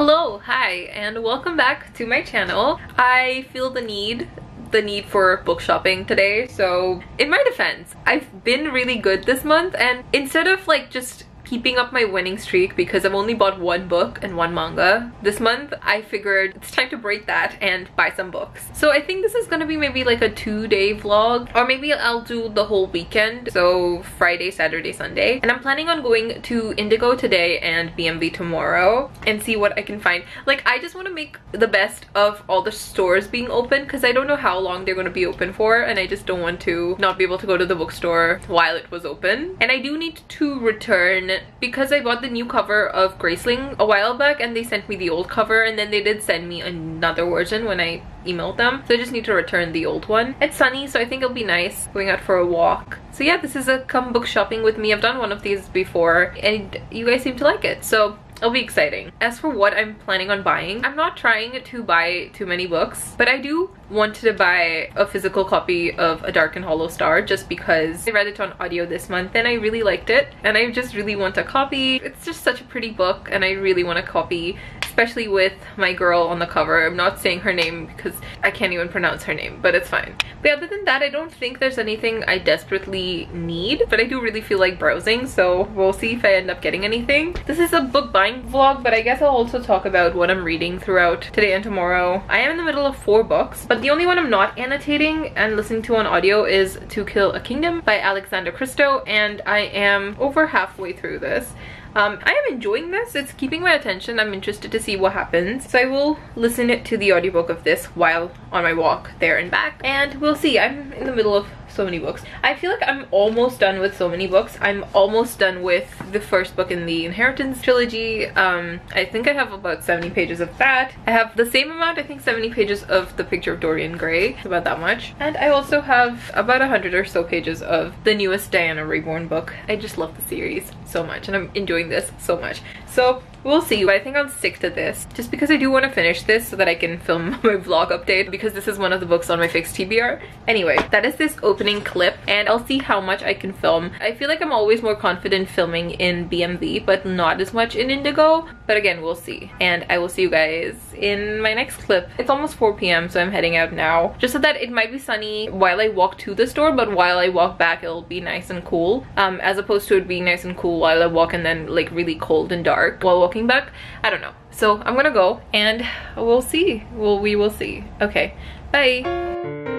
Hello, hi, and welcome back to my channel. I feel the need the need for book shopping today so in my defense I've been really good this month and instead of like just keeping up my winning streak because I've only bought one book and one manga. This month I figured it's time to break that and buy some books. So I think this is gonna be maybe like a two-day vlog or maybe I'll do the whole weekend. So Friday Saturday Sunday. And I'm planning on going to Indigo today and BMV tomorrow and see what I can find. Like I just want to make the best of all the stores being open because I don't know how long they're to be open for and I just don't want to not be able to go to the bookstore while it was open. And I do need to return because I bought the new cover of Graceling a while back and they sent me the old cover and then they did send me another version when I emailed them. So I just need to return the old one. It's sunny so I think it'll be nice going out for a walk. So yeah, this is a come book shopping with me. I've done one of these before and you guys seem to like it. So It'll be exciting. As for what I'm planning on buying, I'm not trying to buy too many books, but I do wanted to buy a physical copy of A Dark and Hollow Star just because I read it on audio this month and I really liked it and I just really want a copy. It's just such a pretty book and I really want a copy especially with my girl on the cover. I'm not saying her name because I can't even pronounce her name, but it's fine. But other than that, I don't think there's anything I desperately need, but I do really feel like browsing, so we'll see if I end up getting anything. This is a book buying vlog, but I guess I'll also talk about what I'm reading throughout today and tomorrow. I am in the middle of four books, but the only one I'm not annotating and listening to on audio is To Kill a Kingdom by Alexandra Christo, and I am over halfway through this. Um, I am enjoying this. It's keeping my attention. I'm interested to see what happens. So I will listen to the audiobook of this while on my walk there and back. And we'll see. I'm in the middle of so many books. I feel like I'm almost done with so many books. I'm almost done with the first book in the Inheritance trilogy. Um, I think I have about 70 pages of that. I have the same amount, I think 70 pages of The Picture of Dorian Gray, about that much. And I also have about 100 or so pages of the newest Diana Reborn book. I just love the series so much and I'm enjoying this so much. So We'll see, but I think I'll stick to this just because I do want to finish this so that I can film my vlog update because this is one of the books on my fixed TBR. Anyway, that is this opening clip and I'll see how much I can film. I feel like I'm always more confident filming in BMV but not as much in Indigo, but again, we'll see. And I will see you guys in my next clip. It's almost 4 p.m. so I'm heading out now just so that it might be sunny while I walk to the store but while I walk back it'll be nice and cool um, as opposed to it being nice and cool while I walk and then like really cold and dark while walking back. I don't know. So I'm gonna go and we'll see. Well, we will see. Okay, bye.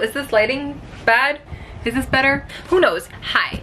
Is this lighting bad? Is this better? Who knows? Hi.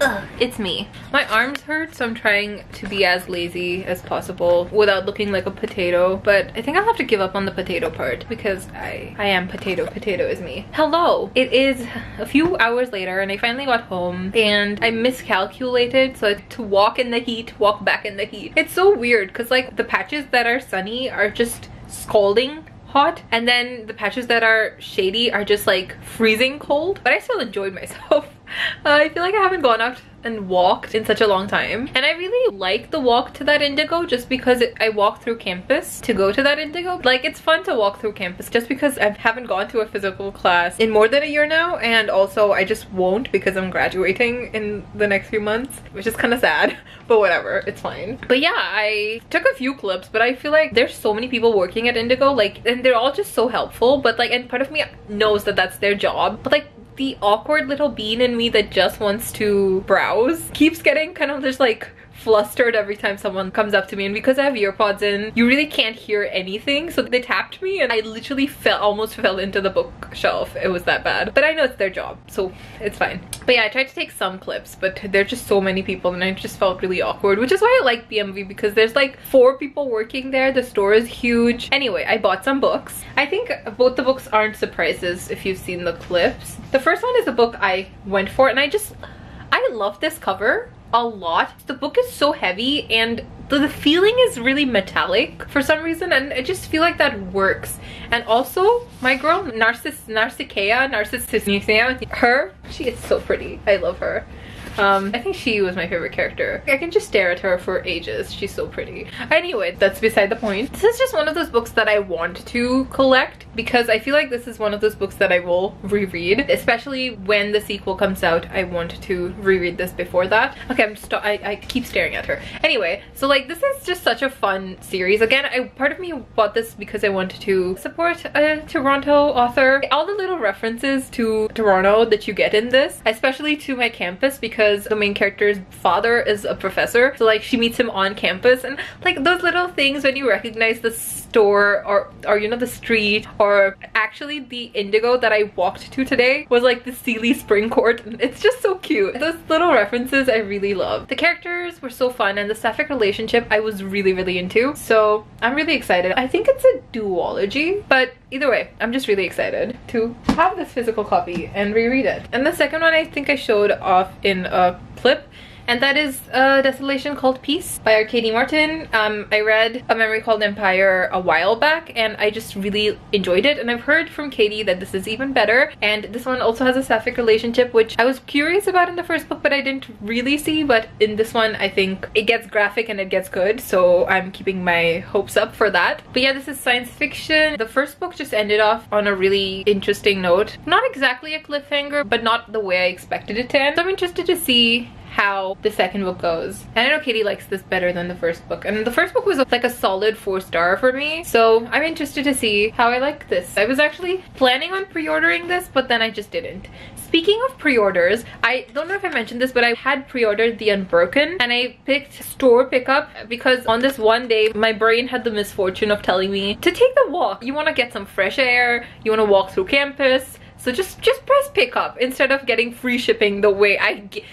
Ugh, it's me. My arms hurt, so I'm trying to be as lazy as possible without looking like a potato. But I think I'll have to give up on the potato part because I, I am potato. Potato is me. Hello. It is a few hours later and I finally got home and I miscalculated. So to walk in the heat, walk back in the heat. It's so weird because like the patches that are sunny are just scalding hot and then the patches that are shady are just like freezing cold. But I still enjoyed myself uh, I feel like I haven't gone out and walked in such a long time. And I really like the walk to that indigo just because it, I walk through campus to go to that indigo. Like it's fun to walk through campus just because I haven't gone to a physical class in more than a year now. And also I just won't because I'm graduating in the next few months which is kind of sad but whatever it's fine. But yeah I took a few clips but I feel like there's so many people working at indigo like and they're all just so helpful but like and part of me knows that that's their job. But like the awkward little bean in me that just wants to browse keeps getting kind of just like flustered every time someone comes up to me and because I have earpods in, you really can't hear anything. So they tapped me and I literally fell, almost fell into the bookshelf. It was that bad. But I know it's their job, so it's fine. But yeah, I tried to take some clips, but there are just so many people and I just felt really awkward, which is why I like BMV because there's like four people working there. The store is huge. Anyway, I bought some books. I think both the books aren't surprises if you've seen the clips. The first one is a book I went for and I just, I love this cover a lot. The book is so heavy and the, feeling is really metallic for some reason and I just feel like that works. And also, my girl, Narciss Narsicaa, Narcissus her, she is so pretty. I love her. Um, I think she was my favorite character. I can just stare at her for ages. She's so pretty. Anyway, that's beside the point. This is just one of those books that I want to collect because I feel like this is one of those books that I will reread, especially when the sequel comes out. I want to reread this before that. Okay, I'm just, I, I keep staring at her. Anyway, so like this is just such a fun series. Again, I part of me bought this because I wanted to support a Toronto author. All the little references to Toronto that you get in this, especially to my campus because because the main character's father is a professor. So like she meets him on campus and like those little things when you recognize the store or, or you know the street or actually the indigo that I walked to today was like the Sealy Spring Court. It's just so cute. Those little references I really love. The characters were so fun and the sapphic relationship I was really really into. So I'm really excited. I think it's a duology but either way I'm just really excited to have this physical copy and reread it. And the second one I think I showed off in a clip and that is a Desolation Called Peace by Arkady Martine. Um, I read A Memory Called Empire a while back and I just really enjoyed it and I've heard from Katie that this is even better and this one also has a sapphic relationship which I was curious about in the first book but I didn't really see but in this one I think it gets graphic and it gets good so I'm keeping my hopes up for that. But yeah this is science fiction. The first book just ended off on a really interesting note. Not exactly a cliffhanger but not the way I expected it to end. So I'm interested to see how the second book goes. And I know Katie likes this better than the first book. And the first book was like a solid four star for me. So I'm interested to see how I like this. I was actually planning on pre-ordering this, but then I just didn't. Speaking of pre-orders, I don't know if I mentioned this, but I had pre-ordered The Unbroken and I picked store pickup because on this one day, my brain had the misfortune of telling me to take the walk. You want to get some fresh air, you want to walk through campus, so just just press pickup instead of getting free shipping the way I get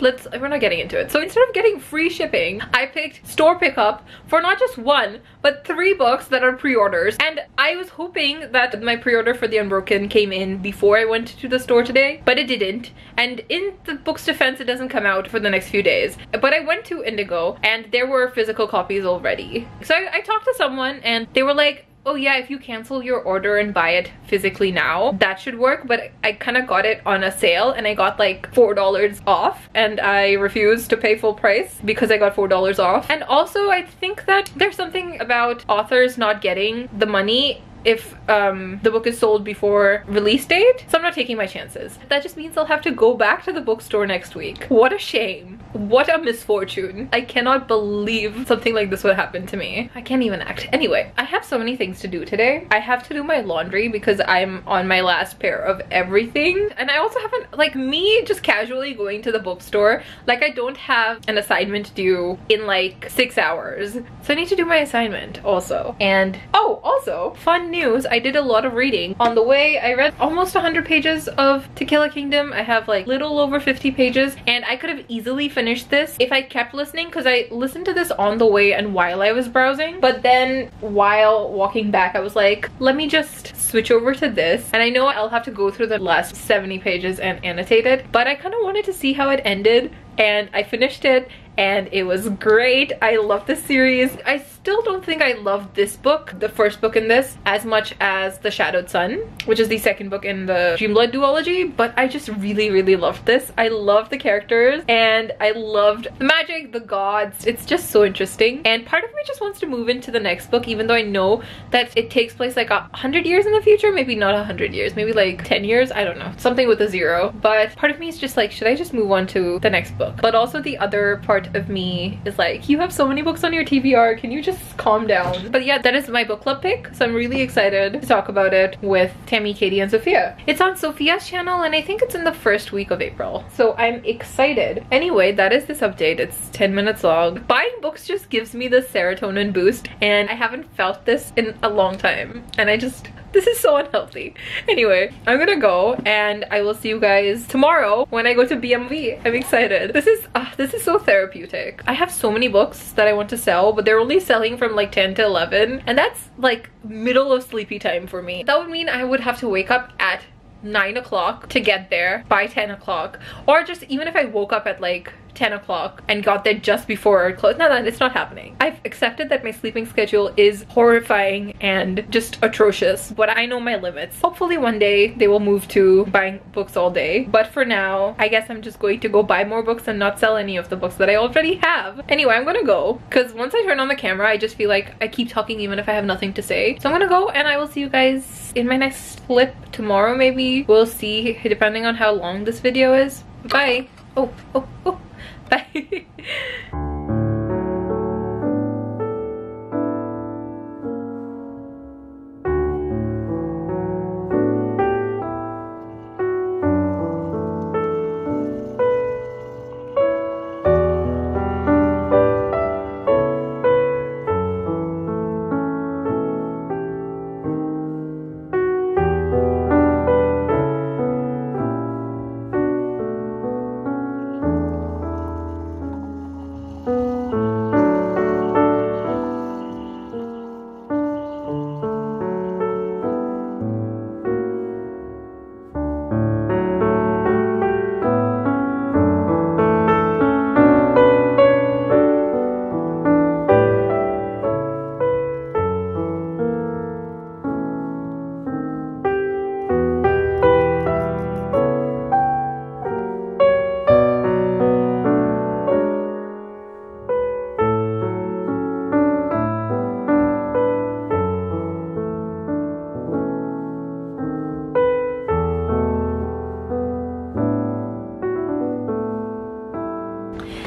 let's we're not getting into it. So instead of getting free shipping i picked store pickup for not just one but three books that are pre-orders. And i was hoping that my pre-order for the unbroken came in before i went to the store today but it didn't. And in the book's defense it doesn't come out for the next few days. But i went to indigo and there were physical copies already. So I, I talked to someone and they were like oh yeah if you cancel your order and buy it physically now that should work. But i kind of got it on a sale and i got like four dollars off. And i refused to pay full price because i got four dollars off. And also i think that there's something about authors not getting the money if um, the book is sold before release date. So I'm not taking my chances. That just means I'll have to go back to the bookstore next week. What a shame. What a misfortune. I cannot believe something like this would happen to me. I can't even act. Anyway, I have so many things to do today. I have to do my laundry because I'm on my last pair of everything. And I also haven't, like me just casually going to the bookstore, like I don't have an assignment due in like six hours. So I need to do my assignment also. And, oh, also, fun news, I did a lot of reading. On the way, I read almost 100 pages of To Kill a Kingdom. I have like little over 50 pages and I could have easily finished this if I kept listening because I listened to this on the way and while I was browsing. But then while walking back, I was like, let me just switch over to this. And I know I'll have to go through the last 70 pages and annotate it, but I kind of wanted to see how it ended and I finished it and it was great. I love this series. I still don't think I loved this book, the first book in this, as much as The Shadowed Sun, which is the second book in the Dreamblood duology, but I just really, really loved this. I love the characters and I loved the magic, the gods. It's just so interesting. And part of me just wants to move into the next book, even though I know that it takes place like a hundred years in the future, maybe not a hundred years, maybe like 10 years, I don't know, something with a zero. But part of me is just like, should I just move on to the next book? But also the other part of me is like, you have so many books on your TBR, can you just calm down. But yeah, that is my book club pick. So I'm really excited to talk about it with Tammy, Katie, and Sophia. It's on Sophia's channel and I think it's in the first week of April. So I'm excited. Anyway, that is this update. It's 10 minutes long. Buying books just gives me the serotonin boost and I haven't felt this in a long time. And I just this is so unhealthy. Anyway, I'm gonna go and I will see you guys tomorrow when I go to BMV. I'm excited. This is uh, this is so therapeutic. I have so many books that I want to sell, but they're only selling from like 10 to 11. And that's like middle of sleepy time for me. That would mean I would have to wake up at 9 o'clock to get there by 10 o'clock. Or just even if I woke up at like 10 o'clock and got there just before it closed. No, no, it's not happening. I've accepted that my sleeping schedule is horrifying and just atrocious, but I know my limits. Hopefully one day they will move to buying books all day. But for now, I guess I'm just going to go buy more books and not sell any of the books that I already have. Anyway, I'm gonna go because once I turn on the camera, I just feel like I keep talking even if I have nothing to say. So I'm gonna go and I will see you guys in my next clip tomorrow maybe. We'll see depending on how long this video is. Bye. Oh, oh, oh.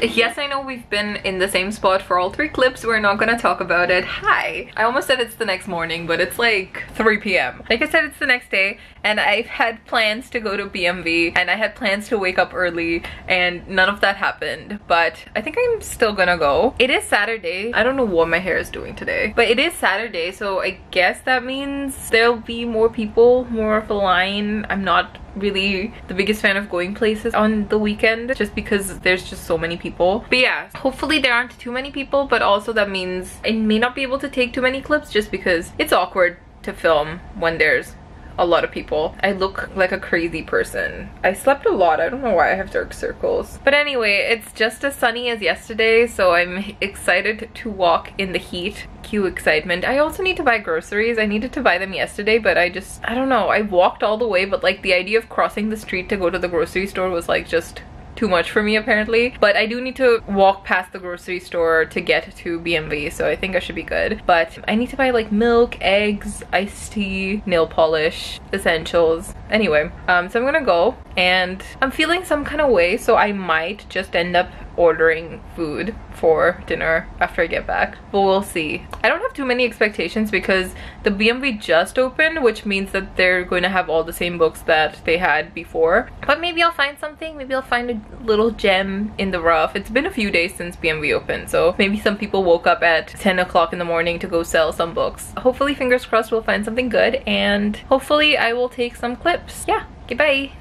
Yes, I know we've been in the same spot for all three clips. We're not gonna talk about it. Hi! I almost said it's the next morning, but it's like 3 p.m. Like I said, it's the next day, and I've had plans to go to BMV, and I had plans to wake up early, and none of that happened. But I think I'm still gonna go. It is Saturday. I don't know what my hair is doing today, but it is Saturday, so I guess that means there'll be more people, more of a line. I'm not really the biggest fan of going places on the weekend just because there's just so many people but yeah hopefully there aren't too many people but also that means I may not be able to take too many clips just because it's awkward to film when there's a lot of people. I look like a crazy person. I slept a lot. I don't know why I have dark circles. But anyway, it's just as sunny as yesterday, so I'm excited to walk in the heat. Excitement. I also need to buy groceries. I needed to buy them yesterday, but I just, I don't know. I walked all the way, but like the idea of crossing the street to go to the grocery store was like just too much for me apparently. But I do need to walk past the grocery store to get to BMV, so I think I should be good. But I need to buy like milk, eggs, iced tea, nail polish, essentials. Anyway, um, so I'm gonna go and I'm feeling some kind of way, so I might just end up ordering food for dinner after I get back. But we'll see. I don't have too many expectations because the BMV just opened, which means that they're going to have all the same books that they had before. But maybe I'll find something. Maybe I'll find a little gem in the rough. It's been a few days since BMV opened, so maybe some people woke up at 10 o'clock in the morning to go sell some books. Hopefully, fingers crossed, we'll find something good and hopefully I will take some clips. Yeah, goodbye.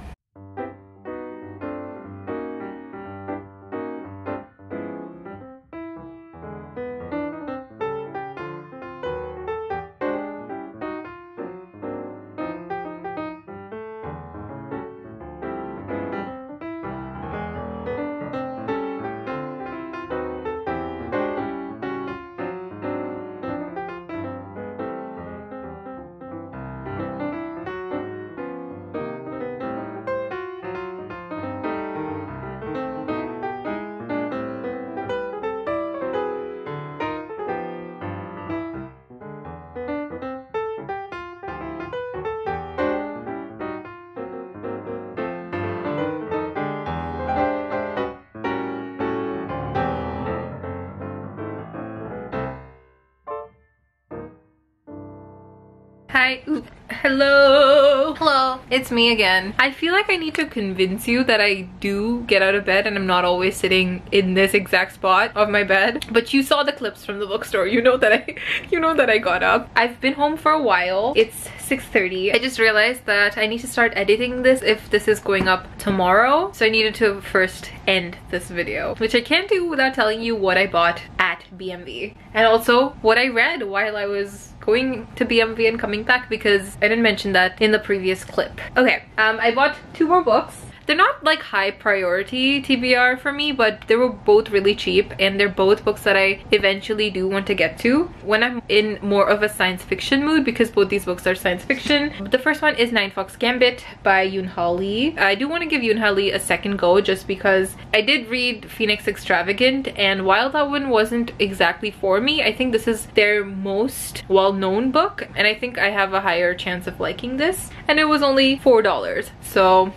Hi. Hello. Hello. It's me again. I feel like I need to convince you that I do get out of bed and I'm not always sitting in this exact spot of my bed. But you saw the clips from the bookstore. You know that I you know that I got up. I've been home for a while. It's 6.30. I just realized that I need to start editing this if this is going up tomorrow. So I needed to first end this video, which I can't do without telling you what I bought at BMV. And also what I read while I was going to BMV and coming back because I didn't mention that in the previous clip. Okay, um, I bought two more books they're not like high priority TBR for me, but they were both really cheap and they're both books that I eventually do want to get to when I'm in more of a science fiction mood because both these books are science fiction. The first one is Ninefox Gambit by Yoon Ha Lee. I do want to give Yoon Ha Lee a second go just because I did read Phoenix Extravagant and while that one wasn't exactly for me, I think this is their most well-known book and I think I have a higher chance of liking this. And it was only $4. So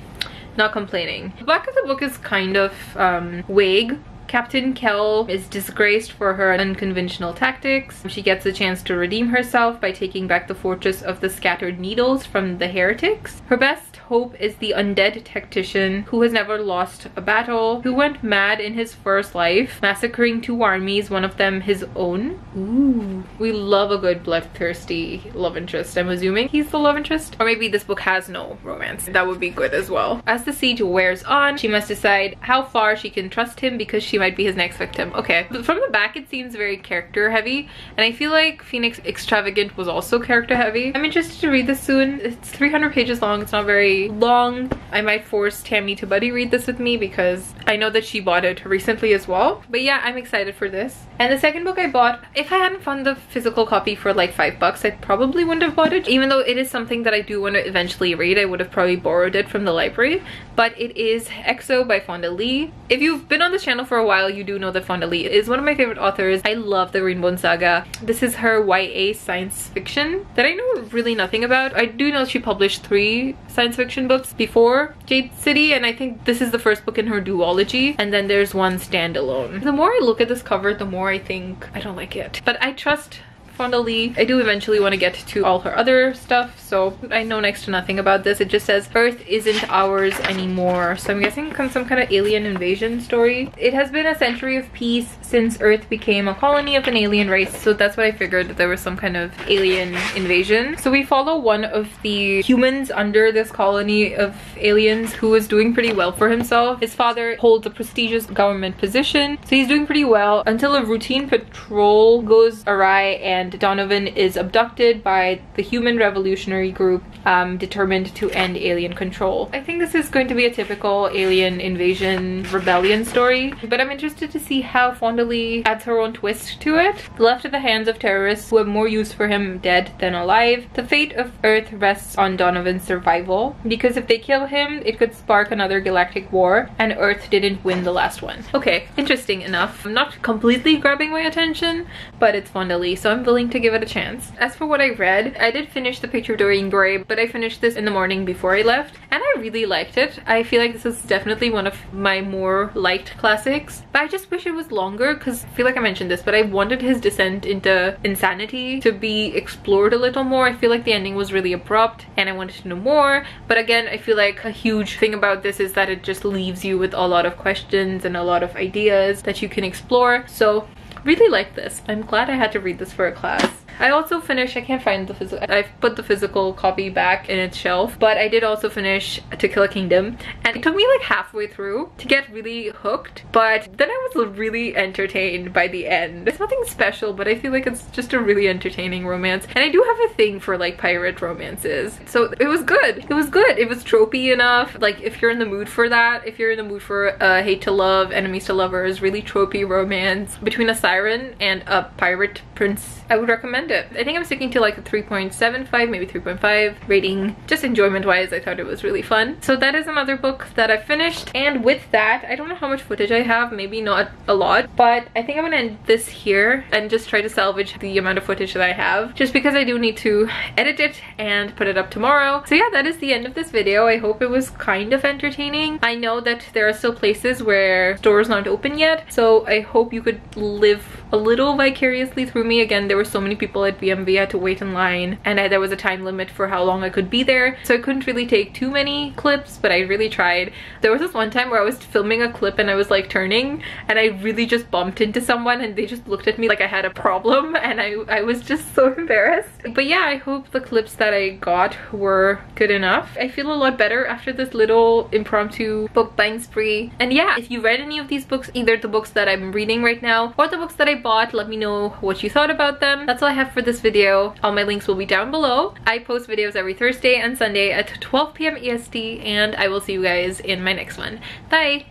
not complaining. The back of the book is kind of um, vague Captain Kel is disgraced for her unconventional tactics. She gets a chance to redeem herself by taking back the fortress of the Scattered Needles from the heretics. Her best hope is the undead tactician who has never lost a battle, who went mad in his first life, massacring two armies, one of them his own. Ooh. We love a good bloodthirsty love interest. I'm assuming he's the love interest. Or maybe this book has no romance. That would be good as well. As the siege wears on, she must decide how far she can trust him because she might be his next victim. Okay, but from the back it seems very character heavy and I feel like Phoenix Extravagant was also character heavy. I'm interested to read this soon. It's 300 pages long. It's not very long. I might force Tammy to buddy read this with me because I know that she bought it recently as well. But yeah, I'm excited for this. And the second book I bought, if I hadn't found the physical copy for like five bucks, I probably wouldn't have bought it. Even though it is something that I do want to eventually read, I would have probably borrowed it from the library. But it is EXO by Fonda Lee. If you've been on this channel for a while, you do know that Fonda Lee is one of my favorite authors. I love the Greenbone Saga. This is her YA science fiction that I know really nothing about. I do know she published three science fiction books before Jade City and I think this is the first book in her duology and then there's one standalone. The more I look at this cover, the more I think I don't like it. But I trust Fonda Lee. I do eventually want to get to all her other stuff, so I know next to nothing about this. It just says Earth isn't ours anymore. So I'm guessing comes some kind of alien invasion story. It has been a century of peace since Earth became a colony of an alien race, so that's what I figured that there was some kind of alien invasion. So we follow one of the humans under this colony of aliens who is doing pretty well for himself. His father holds a prestigious government position, so he's doing pretty well until a routine patrol goes awry and and Donovan is abducted by the human revolutionary group um, determined to end alien control. I think this is going to be a typical alien invasion rebellion story, but I'm interested to see how Fonda Lee adds her own twist to it. Left to the hands of terrorists who have more use for him dead than alive, the fate of Earth rests on Donovan's survival, because if they kill him, it could spark another galactic war, and Earth didn't win the last one. Okay, interesting enough. I'm not completely grabbing my attention, but it's Fonda Lee, so I'm willing willing to give it a chance. As for what I read, I did finish The Picture of Dorian Gray, but I finished this in the morning before I left, and I really liked it. I feel like this is definitely one of my more liked classics, but I just wish it was longer because I feel like I mentioned this, but I wanted his descent into insanity to be explored a little more. I feel like the ending was really abrupt and I wanted to know more, but again, I feel like a huge thing about this is that it just leaves you with a lot of questions and a lot of ideas that you can explore. So really like this. I'm glad I had to read this for a class. I also finished, I can't find the physical, I've put the physical copy back in its shelf, but I did also finish To Kill a Kingdom and it took me like halfway through to get really hooked, but then I was really entertained by the end. It's nothing special, but I feel like it's just a really entertaining romance and I do have a thing for like pirate romances. So it was good. It was good. It was tropey enough. Like if you're in the mood for that, if you're in the mood for uh, hate to love, enemies to lovers, really tropey romance between a siren and a pirate prince, I would recommend it. I think I'm sticking to like a 3.75, maybe 3.5 rating. Just enjoyment wise, I thought it was really fun. So that is another book that I finished. And with that, I don't know how much footage I have, maybe not a lot, but I think I'm gonna end this here and just try to salvage the amount of footage that I have, just because I do need to edit it and put it up tomorrow. So yeah, that is the end of this video. I hope it was kind of entertaining. I know that there are still places where stores aren't open yet, so I hope you could live a little vicariously through me. Again, there were so many people at BMV. I had to wait in line and I, there was a time limit for how long I could be there. So I couldn't really take too many clips, but I really tried. There was this one time where I was filming a clip and I was like turning and I really just bumped into someone and they just looked at me like I had a problem and I, I was just so embarrassed. But yeah, I hope the clips that I got were good enough. I feel a lot better after this little impromptu book buying spree. And yeah, if you read any of these books, either the books that I'm reading right now or the books that I bought, let me know what you thought about them. That's all I have for this video. All my links will be down below. I post videos every Thursday and Sunday at 12 p.m. EST and I will see you guys in my next one. Bye!